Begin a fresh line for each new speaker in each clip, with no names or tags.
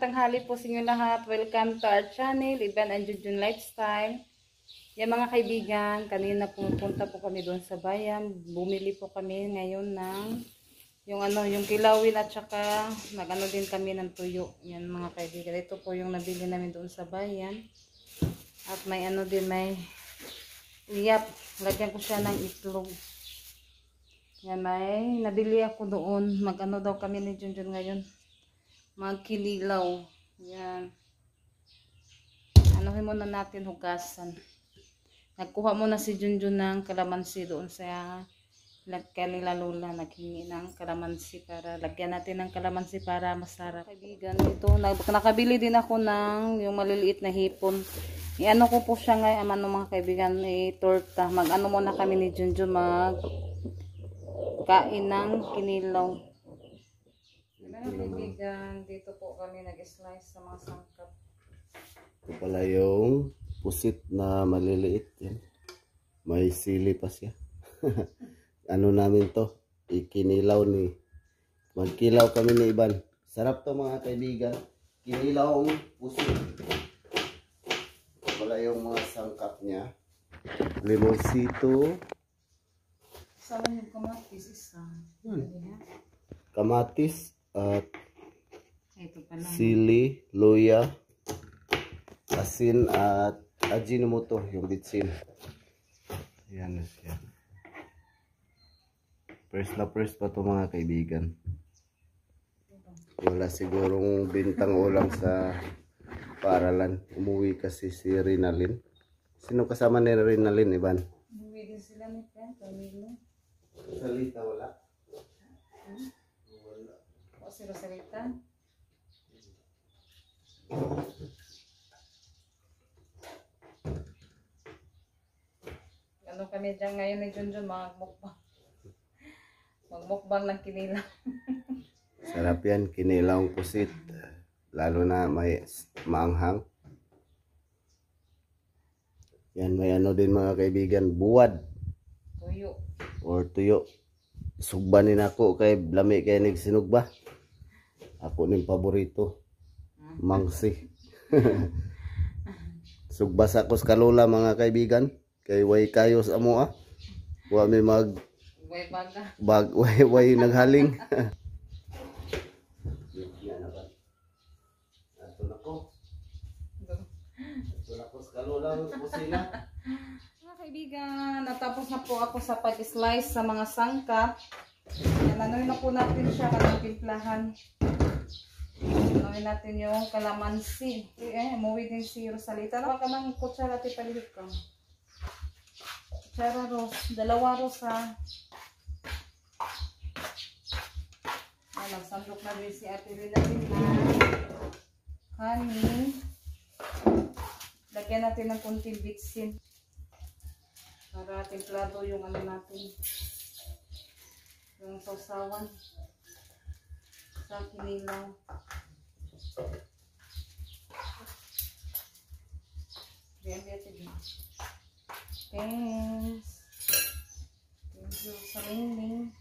tanghali po sa inyo lahat. Welcome to our channel, Ivan and Junjun Lifestyle. Yan mga kaibigan, kanina pumunta po kami doon sa bayan. Bumili po kami ngayon ng yung ano, yung kilawin at saka nagano din kami ng tuyo. Yan mga kaibigan. Ito po yung nabili namin doon sa bayan. At may ano din, may liyap. Lagyan ko siya ng itlog. Yan may nabili ako doon. Mag-ano daw kami ni Junjun ngayon magkinilaw. Yan. Anuhin muna natin hugasan. Nagkuha muna si Junjun ng kalamansi doon sa kanila lula. Naghingi ng kalamansi para lagyan natin ng kalamansi para masarap. Kaibigan, ito. Nakabili din ako ng yung maliliit na hipon. I-ano ko po siya ngayon, ano mga kaibigan, i-torta. Mag-ano muna kami ni Junjun mag kain ng kinilaw. Mga kaibigan, dito po kami nag-slice sa mga sangkap.
Ito pala yung pusit na maliliit. Yan. May sili pa siya. ano namin to? Ikinilaw ni. Magkilaw kami ni Iban. Sarap to mga kaibigan. Kinilaw ang pusit. Ito pala yung mga sangkap niya. Limonsito.
Sama yung kamatis isa.
Hmm.
Ayan.
Kamatis. At sili, luya, asin at ajinomoto yung bitsin. Yan na siya. First na first pa to mga kaibigan. Wala sigurong bintang ulam sa paralan. Umuwi kasi si Rinalyn. Sino kasama ni Rinalyn, Iban?
Bumili din sila ni Camilo.
Salita wala.
Si Rosalita. Ano kami dyan ngayon ni Junjun, magmukbang. Magmukbang ng kinila.
Sarap yan, kinilawang pusit. Lalo na may maanghang. Yan, may ano din mga kaibigan, buwad
Tuyo.
or tuyo. Sugbanin ako kay lami kay nagsinugba. Ako ning paborito. Mangsi. Sugbas ako sa kalula mga kaibigan. Kay way kayo sa amo ah. Wa may mag
Buhay baga.
bag way way naghaling. Ato na ko. Ato na ko sa kalula.
Mga kaibigan, natapos na po ako sa pag-slice sa mga sangkap. Yan, na po natin siya kanang timplahan. Anuin natin yung kalamansi. Eh, umuwi din si Rosalita. Ano ka ng kutsara at ipalihit ko? Kutsara ros. Dalawa ros ha. Yan, nagsandok na din si Ate Rina na kanin. Lagyan natin ng kunting bitsin. Para templado yung ano natin. Yung sausawan. Sa kinilaw. Diyan, diyan, diyan. Thanks. Thank you sa mailing.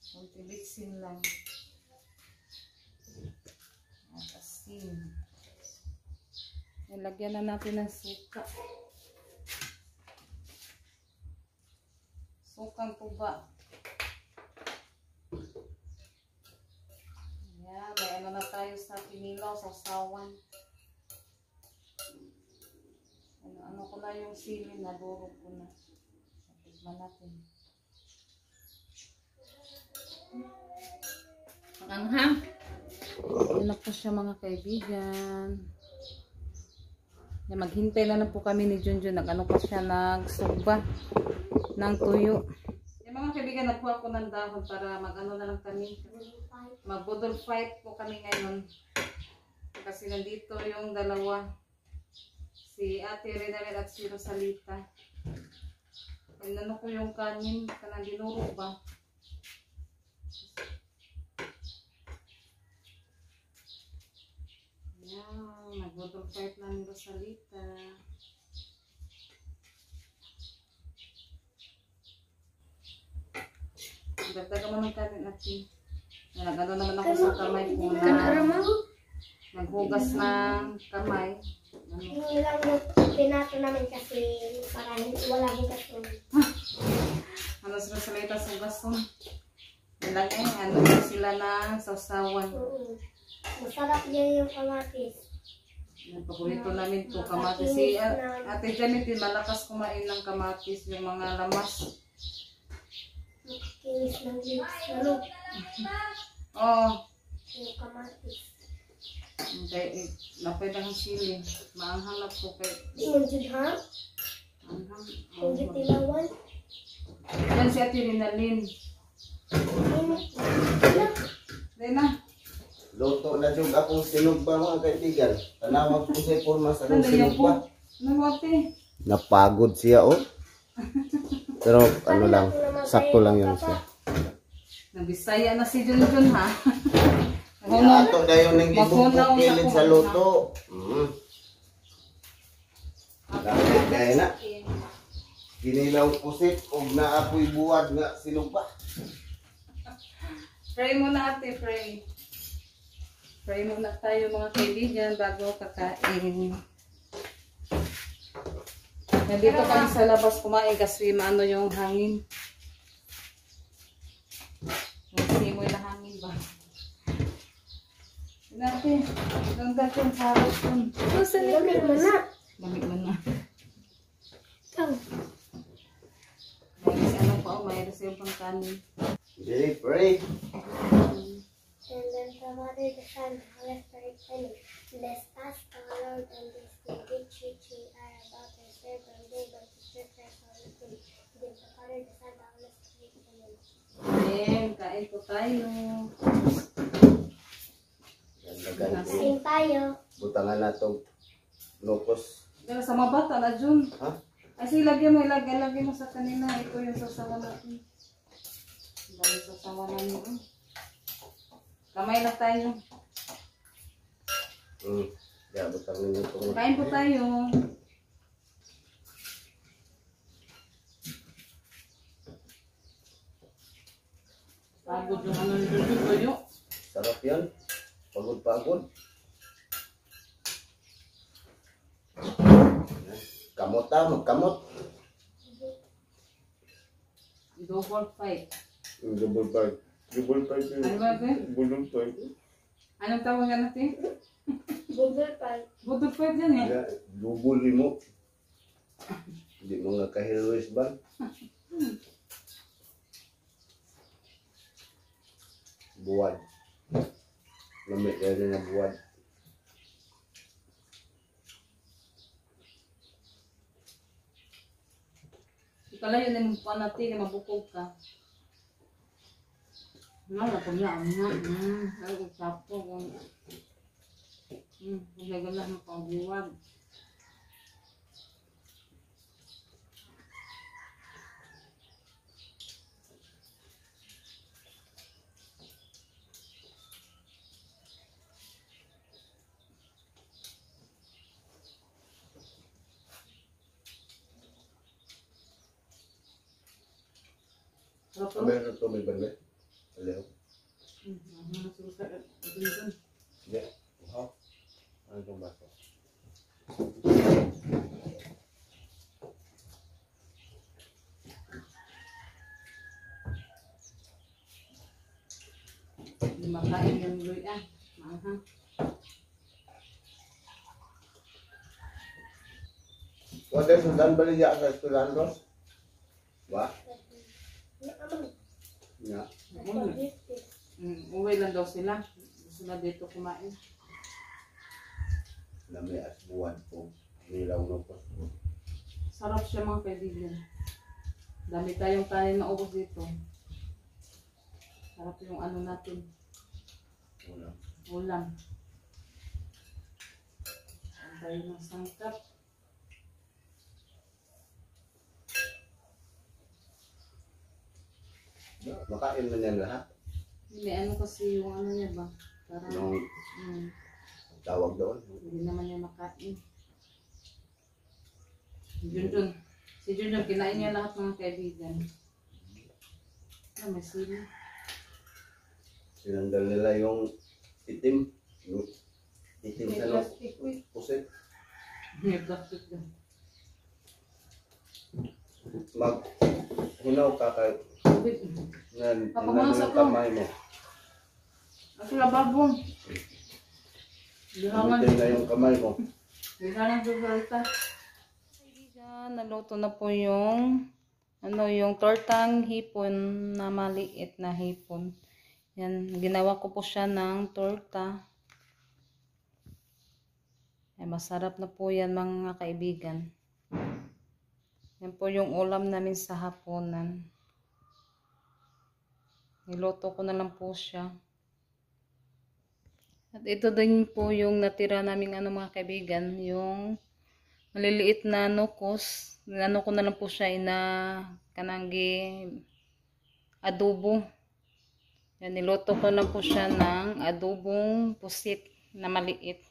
Kunti bitsin lang. At asin. Nilagyan na natin ng suka. Sukang tuba. Ayan, may ano na tayo sa pinilaw, sa sawan. Ano, ano ko na yung sili, nadurog ko na. Tignan natin. Ang anghang. Yan na po siya mga kaibigan. Yan, maghintay na lang po kami ni Junjun. Nag-ano pa siya, nagsugba ng tuyo. Yung mga kaibigan, nagkuha ko ng dahon para mag-ano na lang kami. Mag-budol fight po kami ngayon. Kasi nandito yung dalawa. Si Ate Renalyn at si Rosalita. Inano ko yung kanin, kanang dinuro ba? Yan, nag-budol fight na ni Rosalita. Dagdagan mo ng kanin natin. Nagano naman ako sa kamay ko na maghugas ng kamay.
Yung lang pinato namin kasi para hindi wala hugas yung
ano sila sa leta sa gason. Nilagay, ano sila na sausawan.
Masarap niya yung kamatis.
Paborito namin to kamatis. Si uh, Ate Janet malakas kumain ng kamatis, yung mga lamas.
Makikinis ng lips. Ano?
Oh,
Yung kamatis.
kay napay ng sili. Maanghang na po kay
mo dyan ha?
anghang.
Kung gitilawan.
Yan si Ate Rinalyn. Dahil na.
Luto na jud akong sinugba mga kaibigan. Tanawag ko sa forma sa akong
Nandaya po.
sinugba.
Ano mo ate?
Napagod siya oh. Pero ano lang, sakto lang yun siya.
Nabisaya na si Junjun ha. Huno.
ato dayon ning
Mahunaw
gibugtok
na
kilid sa
ha?
luto. Mm. Dami kaya na. Ginilaw pusit og naapoy buwad nga sinugba.
Pray muna ate, pray. Pray muna tayo mga kaibigan bago kakain. Nandito kami sa labas kumain kasi maano yung hangin. Yung simoy na hangin ba? Natin, ang dating sarap yun.
Lamig mo na.
Lamig man na.
Ikaw.
May ano pa, may reserve pang kanin.
Dili pray.
And then the Mother, the Son, the Holy Spirit, and bless us, our Lord, and this day which we are about to serve and day by the Spirit of Holy. And then the Father, the Son, the Holy Spirit, Amen.
Amen, kain po tayo.
Ganda
Sing tayo.
Butangan na to. Locos.
Dala sa mga bata na Jun.
Ha?
Ay, sige, lagyan mo, ilagay, lagay mo sa kanila. Ito yung sasawa natin. Dahil sasawa namin. oh. Kamay na tayo.
Mm. Ya, butang ninyo to.
Kain po tayo. Pagod yung ano nito.
Sarap yan. Pagod-pagod. Kamot ta, magkamot.
Double fight.
Double five. Double five.
Ano ba ito?
Double five.
Anong tawag ka natin?
Google pa.
Double fight yan eh.
Ya, double limo. Hindi mga kahirois ba? Buwad. Lamig kaya nga buwad.
Ikalayo na mong panati na mabukog ka. Wala ko niya, ang nga. Hmm, ay, usapo. Hmm, gagala mo pang buwag. Sarap to.
Sabi na ito may banda. Aliw. Hindi. Wow. Ano itong baso?
Hindi makain yung luy ah. Mahang.
Wala sundan balik ya sa eskwelahan Ros? Ba? Nga.
Pag-gifted.
Mm, uwi lang daw sila. Gusto na dito kumain.
Lami as buwan po. Nilaw no po.
Sarap siya mga kaibigan. Dami tayong kanin na ubos dito. Sarap yung ano natin. Ulam. Ang tayo ng sangkap.
Makain man yan lahat.
Hindi ano kasi yung ano niya ba? Parang,
Nung
mm,
tawag doon.
hindi naman niya makain. Si Junjun. Si Junjun, kinain niya lahat mga kaibigan. Ah, may sili.
Sinanggal nila yung itim. Yung itim sa no,
Plastic, uy.
pusit.
May plastic din.
Mag hinaw ka kay
Wait.
na
Papamasok
yung
ko.
kamay mo.
Ako lababo. Bihangan.
Gamitin na yung kamay mo.
Bihangan sa. Kaibigan, naluto na po yung ano yung tortang hipon na maliit na hipon. Yan, ginawa ko po siya ng torta. Ay, masarap na po yan mga kaibigan. Yan po yung ulam namin sa hapunan. Niluto ko na lang po siya. At ito din po yung natira naming ano mga kaibigan, yung maliliit na nukos. Ano ko na lang po siya ina kananggi adobo. Yan, niluto ko lang po siya ng adobong pusit na maliit.